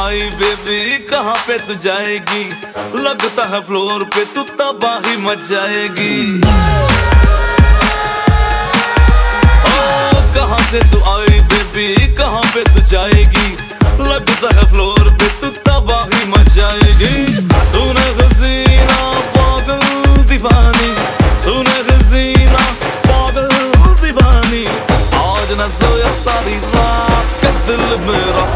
आई baby कहाँ पे तू जाएगी? लगता है फ्लोर पे तू तबाही मच मचाएगी कहाँ से तू आई बेबी कहाँ पे तू जाएगी? लगता है फ्लोर पे तू तबाही मचाएगी सुने हसीना पागल दीवानी। सुने हसीना पागल दीवानी। आज न सोया सारी रात का दिल मेरा